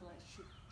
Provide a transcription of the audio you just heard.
black sheep.